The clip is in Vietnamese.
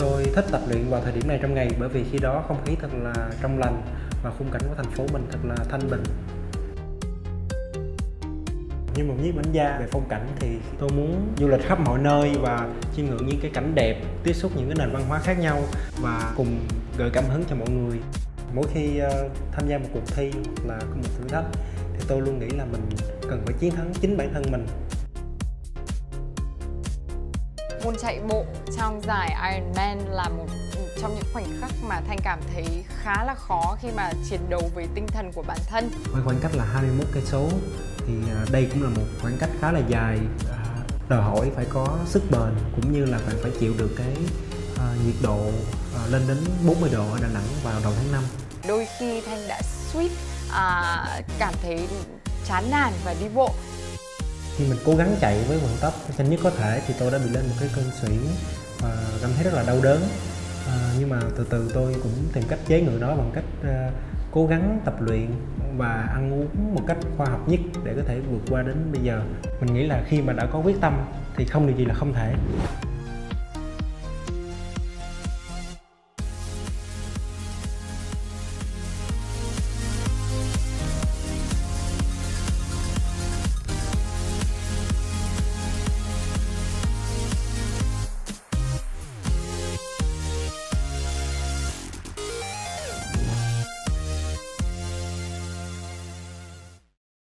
tôi thích tập luyện vào thời điểm này trong ngày bởi vì khi đó không khí thật là trong lành và khung cảnh của thành phố mình thật là thanh bình. Như một nhiếp ảnh gia về phong cảnh thì tôi muốn du lịch khắp mọi nơi và chiêm ngưỡng những cái cảnh đẹp tiếp xúc những cái nền văn hóa khác nhau và cùng gợi cảm hứng cho mọi người. Mỗi khi uh, tham gia một cuộc thi hoặc là có một thử thách thì tôi luôn nghĩ là mình cần phải chiến thắng chính bản thân mình môn chạy bộ trong giải Ironman là một trong những khoảnh khắc mà Thanh cảm thấy khá là khó khi mà chiến đấu với tinh thần của bản thân. Với khoảng cách là 21 cây số thì à, đây cũng là một khoảng cách khá là dài à, đòi hỏi phải có sức bền cũng như là bạn phải chịu được cái uh, nhiệt độ uh, lên đến 40 độ ở Đà Nẵng vào đầu tháng 5. Đôi khi Thanh đã suýt uh, cảm thấy chán nản và đi bộ khi mình cố gắng chạy với vận tốc nhanh nhất có thể thì tôi đã bị lên một cái cơn suyễn và cảm thấy rất là đau đớn. À, nhưng mà từ từ tôi cũng tìm cách chế ngự nó bằng cách uh, cố gắng tập luyện và ăn uống một cách khoa học nhất để có thể vượt qua đến bây giờ. Mình nghĩ là khi mà đã có quyết tâm thì không điều gì là không thể.